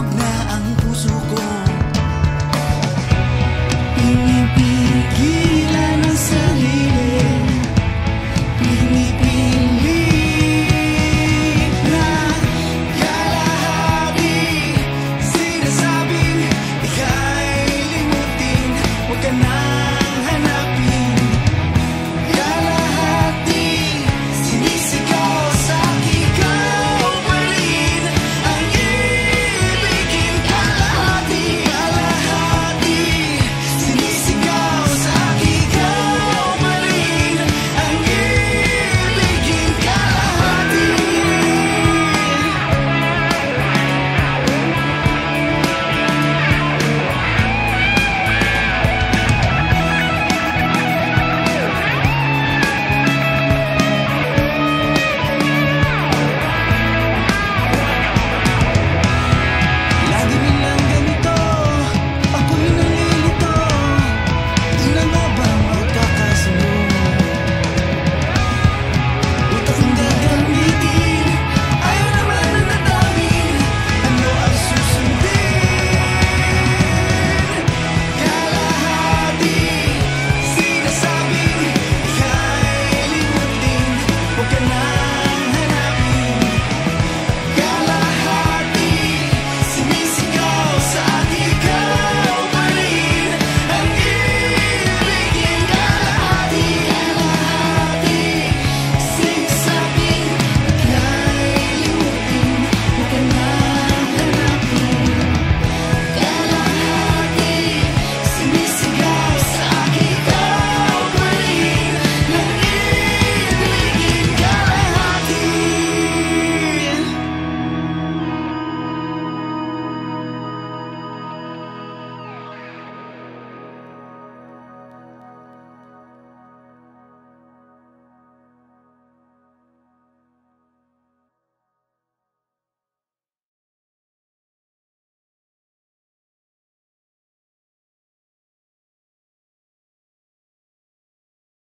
Na ang puso ko.